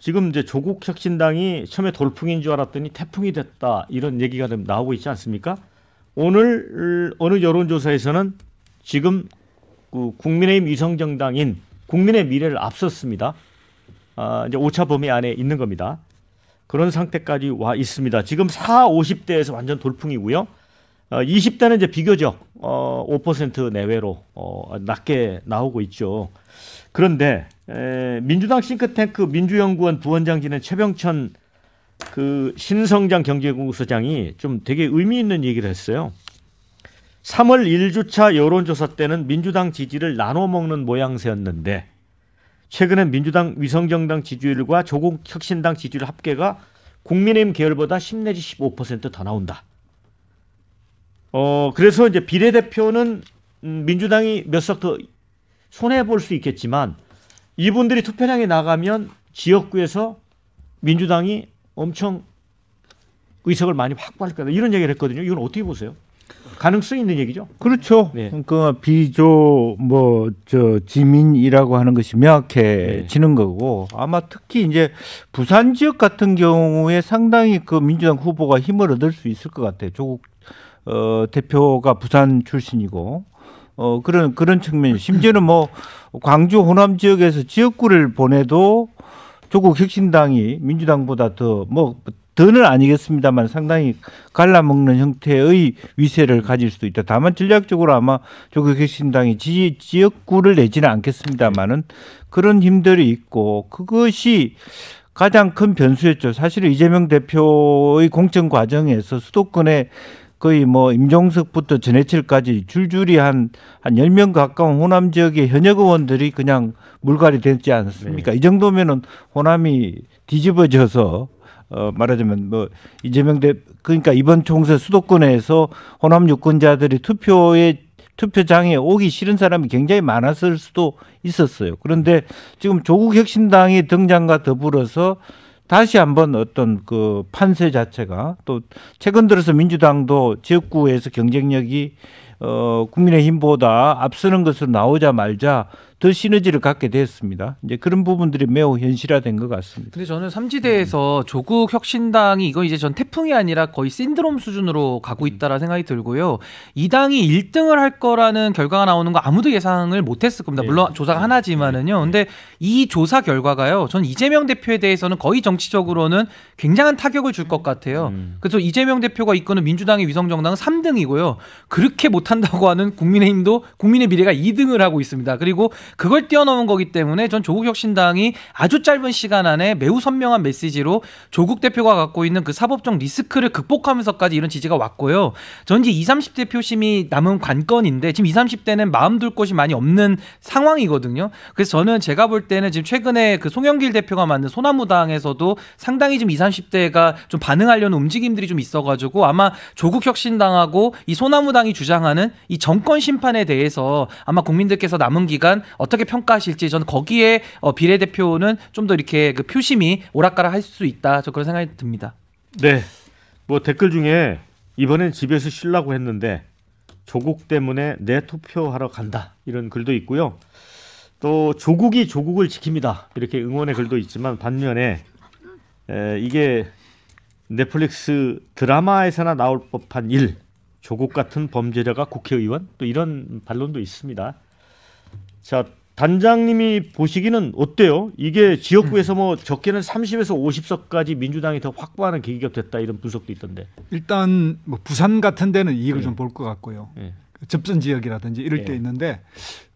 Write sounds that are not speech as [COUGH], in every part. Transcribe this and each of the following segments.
지금 이제 조국 혁신당이 처음에 돌풍인 줄 알았더니 태풍이 됐다 이런 얘기가 좀 나오고 있지 않습니까? 오늘 어느 여론조사에서는 지금 그 국민의힘 위성정당인 국민의 미래를 앞섰습니다. 아, 이제 오차 범위 안에 있는 겁니다. 그런 상태까지 와 있습니다. 지금 4, 50대에서 완전 돌풍이고요. 어, 20대는 이제 비교적 어, 5% 내외로 어, 낮게 나오고 있죠. 그런데 에, 민주당 싱크탱크 민주연구원 부원장 지낸 최병천 그 신성장 경제연구소장이 좀 되게 의미 있는 얘기를 했어요. 3월 1주차 여론조사 때는 민주당 지지를 나눠 먹는 모양새였는데 최근엔 민주당 위성정당 지지율과 조국 혁신당 지지율 합계가 국민의힘 계열보다 10 내지 15%더 나온다. 어 그래서 이제 비례대표는 음, 민주당이 몇 석 더 손해 볼 수 있겠지만 이분들이 투표장에 나가면 지역구에서 민주당이 엄청 의석을 많이 확보할 거다 이런 얘기를 했거든요. 이건 어떻게 보세요? 가능성 있는 얘기죠. 그렇죠. 네. 그 비조 뭐 저 지민이라고 하는 것이 명확해지는 네. 거고 아마 특히 이제 부산 지역 같은 경우에 상당히 그 민주당 후보가 힘을 얻을 수 있을 것 같아요. 조국 어, 대표가 부산 출신이고 어 그런 그런 측면 심지어는 뭐 광주 호남 지역에서 지역구를 보내도 조국 혁신당이 민주당보다 더뭐 더는 아니겠습니다만 상당히 갈라먹는 형태의 위세를 가질 수도 있다. 다만 전략적으로 아마 조국 혁신당이 지, 지역구를 내지는 않겠습니다만은 그런 힘들이 있고 그것이 가장 큰 변수였죠. 사실은 이재명 대표의 공천 과정에서 수도권에 거의 뭐 임종석부터 전해철까지 줄줄이 한, 한 10명 가까운 호남 지역의 현역 의원들이 그냥 물갈이 됐지 않습니까? 네. 이 정도면은 호남이 뒤집어져서 어 말하자면 뭐 이재명 대 그러니까 이번 총선 수도권에서 호남 유권자들이 투표에 투표장에 오기 싫은 사람이 굉장히 많았을 수도 있었어요. 그런데 지금 조국 혁신당의 등장과 더불어서 다시 한번 어떤 그 판세 자체가 또 최근 들어서 민주당도 지역구에서 경쟁력이 어 국민의힘보다 앞서는 것으로 나오자 말자 더 시너지를 갖게 됐습니다. 이제 그런 부분들이 매우 현실화된 것 같습니다. 근데 저는 삼지대에서 음. 조국 혁신당이 이거 이제 전 태풍이 아니라 거의 신드롬 수준으로 가고 있다라 생각이 들고요. 이 당이 1등을 할 거라는 결과가 나오는 거 아무도 예상을 못했을 겁니다. 물론 네. 조사가 하나지만은요. 네. 근데 이 조사 결과가요. 전 이재명 대표에 대해서는 거의 정치적으로는 굉장한 타격을 줄 것 같아요. 음. 그래서 이재명 대표가 이끄는 민주당의 위성정당은 3등이고요. 그렇게 못한다고 하는 국민의힘도 국민의 미래가 2등을 하고 있습니다. 그리고 그걸 뛰어넘은 거기 때문에 전 조국 혁신당이 아주 짧은 시간 안에 매우 선명한 메시지로 조국 대표가 갖고 있는 그 사법적 리스크를 극복하면서까지 이런 지지가 왔고요. 전 이제 20, 30대 표심이 남은 관건인데 지금 20, 30대는 마음 둘 곳이 많이 없는 상황이거든요. 그래서 저는 제가 볼 때는 지금 최근에 그 송영길 대표가 만든 소나무당에서도 상당히 지금 20, 30대가 좀 반응하려는 움직임들이 좀 있어가지고 아마 조국 혁신당하고 이 소나무당이 주장하는 이 정권 심판에 대해서 아마 국민들께서 남은 기간 어떻게 평가하실지 저는 거기에 어, 비례대표는 좀 더 이렇게 그 표심이 오락가락 할 수 있다. 저 그런 생각이 듭니다. 네. 뭐 댓글 중에 이번엔 집에서 쉬려고 했는데 조국 때문에 내 투표하러 간다. 이런 글도 있고요. 또 조국이 조국을 지킵니다. 이렇게 응원의 글도 있지만 반면에 에, 이게 넷플릭스 드라마에서나 나올 법한 일 조국 같은 범죄자가 국회의원 또 이런 반론도 있습니다. 자, 단장님이 보시기는 어때요? 이게 지역구에서 뭐 적게는 30에서 50석까지 민주당이 더 확보하는 계기가 됐다 이런 분석도 있던데. 일단 뭐 부산 같은 데는 이익을 네. 좀볼 것 같고요. 네. 접선 지역이라든지 이럴 네. 때 있는데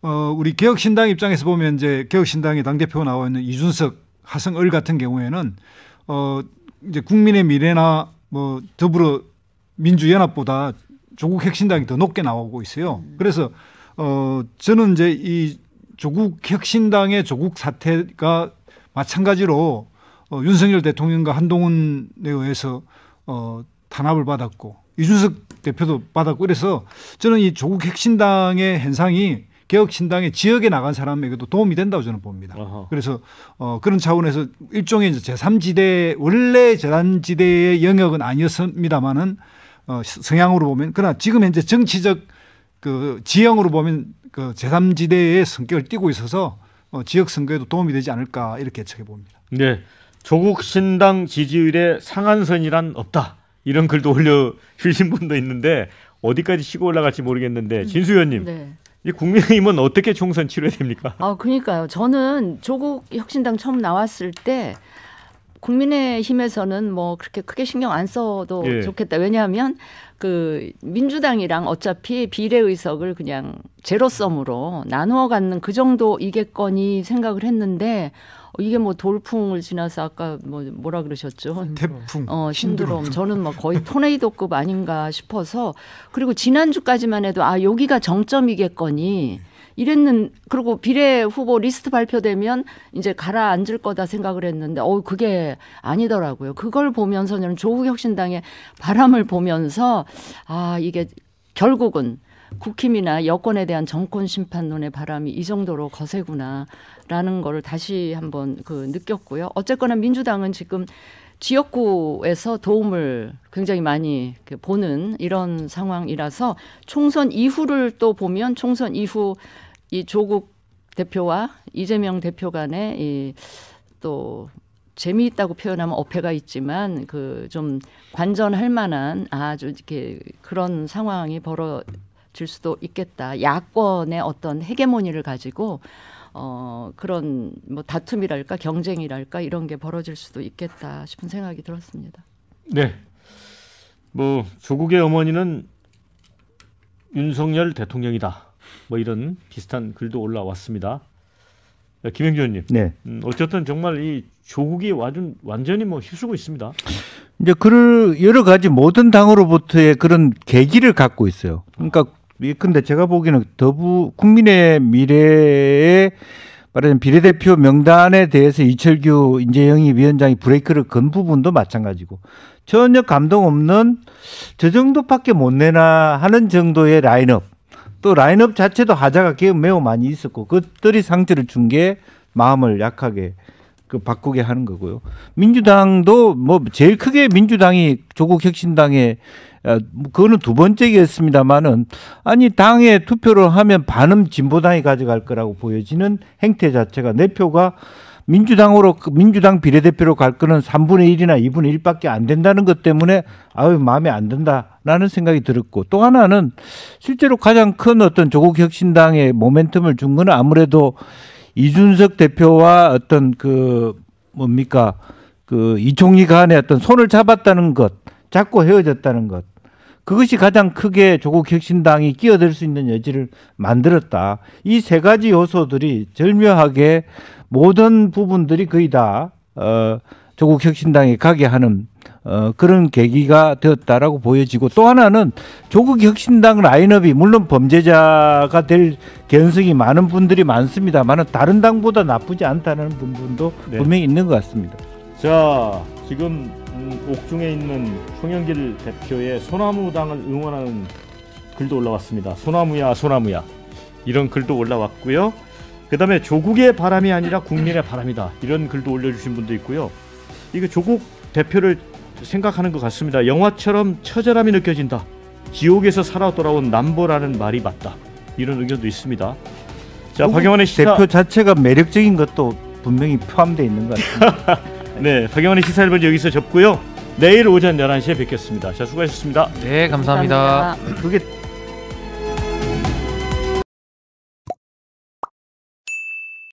어 우리 개혁신당 입장에서 보면 이제 개혁신당의 당 대표가 나와 있는 이준석, 하성을 같은 경우에는 어 이제 국민의 미래나 뭐 더불어 민주연합보다 조국 혁신당이 더 높게 나오고 있어요. 그래서 어 저는 이제 이 조국 혁신당의 조국 사태가 마찬가지로 어, 윤석열 대통령과 한동훈에 의해서 어, 탄압을 받았고 이준석 대표도 받았고 그래서 저는 이 조국 혁신당의 현상이 개혁신당의 지역에 나간 사람에게도 도움이 된다고 저는 봅니다. 어허. 그래서 어, 그런 차원에서 일종의 제3지대 원래 제3지대의 영역은 아니었습니다만은 어, 성향으로 보면 그러나 지금 현재 정치적 그 지형으로 보면 그 제3지대의 성격을 띠고 있어서 어, 지역 선거에도 도움이 되지 않을까 이렇게 예측해 봅니다. 네. 조국 신당 지지율의 상한선이란 없다. 이런 글도 올려 주신 분도 있는데 어디까지 치고 올라갈지 모르겠는데 진수현님 네. 이 국민의힘은 어떻게 총선 치러야 됩니까? 아, 그러니까요. 저는 조국 혁신당 처음 나왔을 때 국민의힘에서는 뭐 그렇게 크게 신경 안 써도 예. 좋겠다. 왜냐하면 그 민주당이랑 어차피 비례 의석을 그냥 제로섬으로 나누어 갖는 그 정도 이겠거니 생각을 했는데 어, 이게 뭐 돌풍을 지나서 아까 뭐 뭐라 그러셨죠? 태풍, 어, 신드롬. 저는 뭐 거의 토네이도급 아닌가 싶어서 그리고 지난주까지만 해도 아, 여기가 정점이겠거니 이랬는 그리고 비례 후보 리스트 발표되면 이제 가라앉을 거다 생각을 했는데 어 그게 아니더라고요. 그걸 보면서 저는 조국 혁신당의 바람을 보면서 아, 이게 결국은 국힘이나 여권에 대한 정권 심판론의 바람이 이 정도로 거세구나라는 거를 다시 한번 그 느꼈고요. 어쨌거나 민주당은 지금 지역구에서 도움을 굉장히 많이 보는 이런 상황이라서 총선 이후를 또 보면 총선 이후 이 조국 대표와 이재명 대표 간의 이또 재미있다고 표현하면 어폐가 있지만 그 좀 관전할 만한 아주 이렇게 그런 상황이 벌어 질 수도 있겠다. 야권의 어떤 헤게모니를 가지고 어 그런 뭐 다툼이랄까 경쟁이랄까 이런 게 벌어질 수도 있겠다 싶은 생각이 들었습니다. 네. 뭐 조국의 어머니는 윤석열 대통령이다. 뭐 이런 비슷한 글도 올라왔습니다. 야, 김영주 의원님. 네. 음, 어쨌든 정말 이 조국이 완전 완전히 뭐 휩쓰고 있습니다. 이제 그 여러 가지 모든 당으로부터의 그런 계기를 갖고 있어요. 그러니까 근데 제가 보기에는 더부 국민의 미래에 말하자면 비례대표 명단에 대해서 이철규 인재영이 위원장이 브레이크를 건 부분도 마찬가지고 전혀 감동 없는 저 정도밖에 못 내나 하는 정도의 라인업 또 라인업 자체도 하자가 매우 많이 있었고 그들이 상처를 준 게 마음을 약하게 그 바꾸게 하는 거고요. 민주당도 뭐 제일 크게 민주당이 조국 혁신당에 어, 그거는 두 번째겠습니다만은 아니 당에 투표를 하면 반은 진보당이 가져갈 거라고 보여지는 행태 자체가 내 표가 민주당으로 민주당 비례대표로 갈 거는 3분의 1이나 2분의 1밖에 안 된다는 것 때문에 아유 마음에 안 든다라는 생각이 들었고 또 하나는 실제로 가장 큰 어떤 조국 혁신당의 모멘텀을 준 거는 아무래도 이준석 대표와 어떤 그 뭡니까 그 이총리 간의 어떤 손을 잡았다는 것, 잡고 헤어졌다는 것. 그것이 가장 크게 조국 혁신당이 끼어들 수 있는 여지를 만들었다. 이 세 가지 요소들이 절묘하게 모든 부분들이 거의 다 어, 조국 혁신당에 가게 하는 어, 그런 계기가 되었다라고 보여지고 또 하나는 조국 혁신당 라인업이 물론 범죄자가 될 개연성이 많은 분들이 많습니다만 다른 당보다 나쁘지 않다는 부분도 네. 분명히 있는 것 같습니다. 자, 지금 음, 옥중에 있는 송영길 대표의 소나무당을 응원하는 글도 올라왔습니다. 소나무야, 소나무야. 이런 글도 올라왔고요. 그 다음에 조국의 바람이 아니라 국민의 바람이다. 이런 글도 올려주신 분도 있고요. 이거 조국 대표를 생각하는 것 같습니다. 영화처럼 처절함이 느껴진다. 지옥에서 살아 돌아온 남보라는 말이 맞다. 이런 의견도 있습니다. 자, 박영원의 시사 대표 자체가 매력적인 것도 분명히 포함되어 있는 것 같습니다. [LAUGHS] 네, 박영원의 시사 1분 여기서 접고요. 내일 오전 11시에 뵙겠습니다. 자, 수고하셨습니다. 네, 감사합니다. 감사합니다. 그게